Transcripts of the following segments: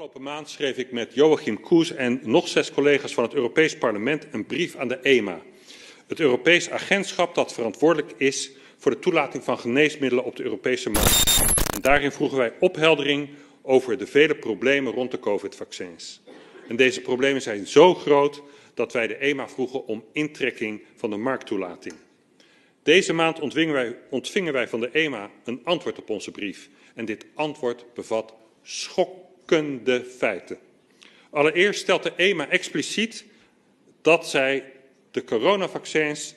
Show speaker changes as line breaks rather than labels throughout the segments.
Afgelopen maand schreef ik met Joachim Koes en nog zes collega's van het Europees Parlement een brief aan de EMA, het Europees agentschap dat verantwoordelijk is voor de toelating van geneesmiddelen op de Europese markt. En daarin vroegen wij opheldering over de vele problemen rond de COVID-vaccins. En deze problemen zijn zo groot dat wij de EMA vroegen om intrekking van de markttoelating. Deze maand ontvingen wij, ontvingen wij van de EMA een antwoord op onze brief. En dit antwoord bevat feiten. Allereerst stelt de EMA expliciet dat zij de coronavaccins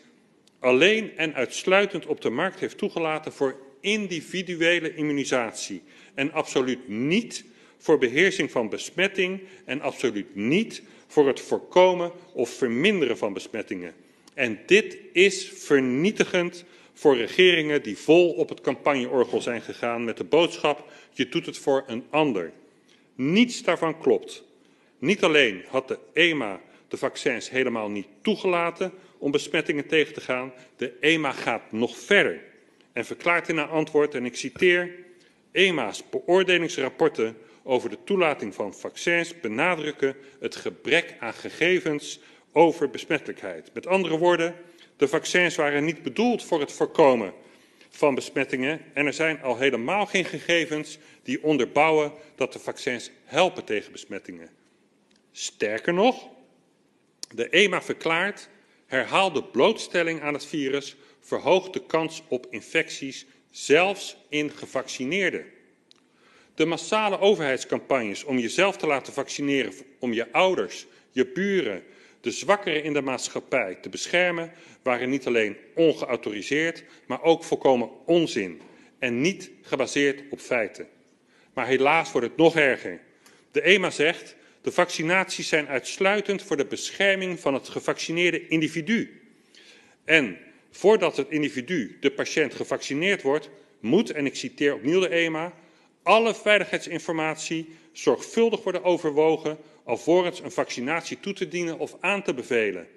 alleen en uitsluitend op de markt heeft toegelaten voor individuele immunisatie en absoluut niet voor beheersing van besmetting en absoluut niet voor het voorkomen of verminderen van besmettingen. En dit is vernietigend voor regeringen die vol op het campagneorgel zijn gegaan met de boodschap: je doet het voor een ander. Niets daarvan klopt. Niet alleen had de EMA de vaccins helemaal niet toegelaten om besmettingen tegen te gaan, de EMA gaat nog verder en verklaart in haar antwoord, en ik citeer, EMA's beoordelingsrapporten over de toelating van vaccins benadrukken het gebrek aan gegevens over besmettelijkheid. Met andere woorden, de vaccins waren niet bedoeld voor het voorkomen van besmettingen en er zijn al helemaal geen gegevens die onderbouwen dat de vaccins helpen tegen besmettingen. Sterker nog, de EMA verklaart herhaalde blootstelling aan het virus verhoogt de kans op infecties, zelfs in gevaccineerden. De massale overheidscampagnes om jezelf te laten vaccineren, om je ouders, je buren, de zwakkeren in de maatschappij te beschermen, waren niet alleen ongeautoriseerd, maar ook volkomen onzin en niet gebaseerd op feiten. Maar helaas wordt het nog erger. De EMA zegt, de vaccinaties zijn uitsluitend voor de bescherming van het gevaccineerde individu. En voordat het individu, de patiënt, gevaccineerd wordt, moet, en ik citeer opnieuw de EMA, alle veiligheidsinformatie zorgvuldig worden overwogen alvorens een vaccinatie toe te dienen of aan te bevelen.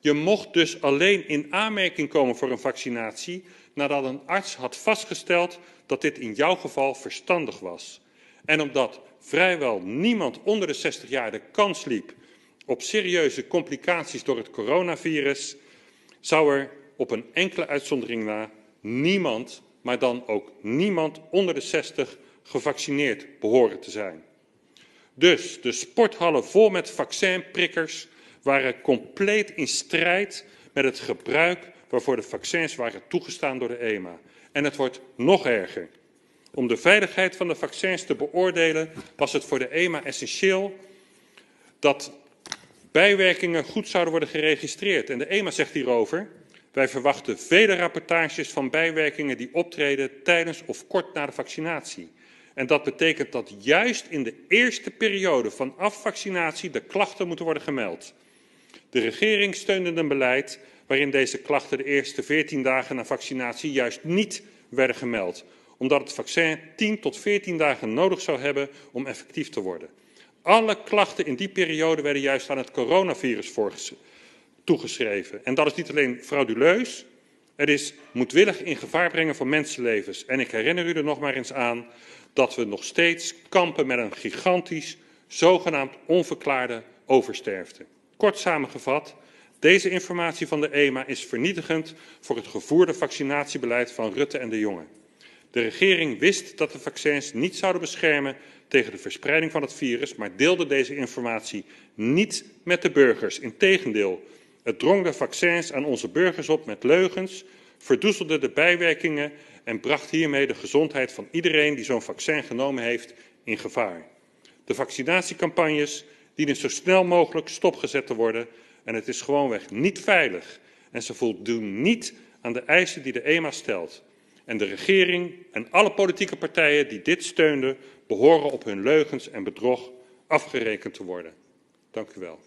Je mocht dus alleen in aanmerking komen voor een vaccinatie nadat een arts had vastgesteld dat dit in jouw geval verstandig was. En omdat vrijwel niemand onder de 60 jaar de kans liep op serieuze complicaties door het coronavirus, zou er op een enkele uitzondering na niemand, maar dan ook niemand onder de 60 gevaccineerd behoren te zijn. Dus de sporthallen vol met vaccinprikkers waren compleet in strijd met het gebruik waarvoor de vaccins waren toegestaan door de EMA. En het wordt nog erger. Om de veiligheid van de vaccins te beoordelen was het voor de EMA essentieel dat bijwerkingen goed zouden worden geregistreerd. En de EMA zegt hierover, wij verwachten vele rapportages van bijwerkingen die optreden tijdens of kort na de vaccinatie. En dat betekent dat juist in de eerste periode vanaf vaccinatie de klachten moeten worden gemeld. De regering steunde een beleid waarin deze klachten de eerste 14 dagen na vaccinatie juist niet werden gemeld, omdat het vaccin 10 tot 14 dagen nodig zou hebben om effectief te worden. Alle klachten in die periode werden juist aan het coronavirus toegeschreven. En dat is niet alleen frauduleus, het is moedwillig in gevaar brengen van mensenlevens. En ik herinner u er nog maar eens aan dat we nog steeds kampen met een gigantisch, zogenaamd onverklaarde oversterfte. Kort samengevat, deze informatie van de EMA is vernietigend voor het gevoerde vaccinatiebeleid van Rutte en de Jonge. De regering wist dat de vaccins niet zouden beschermen tegen de verspreiding van het virus, maar deelde deze informatie niet met de burgers. Integendeel, het drong de vaccins aan onze burgers op met leugens, verdoezelde de bijwerkingen en bracht hiermee de gezondheid van iedereen die zo'n vaccin genomen heeft in gevaar. De vaccinatiecampagnes dienen zo snel mogelijk stopgezet te worden en het is gewoonweg niet veilig en ze voldoen niet aan de eisen die de EMA stelt. En de regering en alle politieke partijen die dit steunden behoren op hun leugens en bedrog afgerekend te worden. Dank u wel.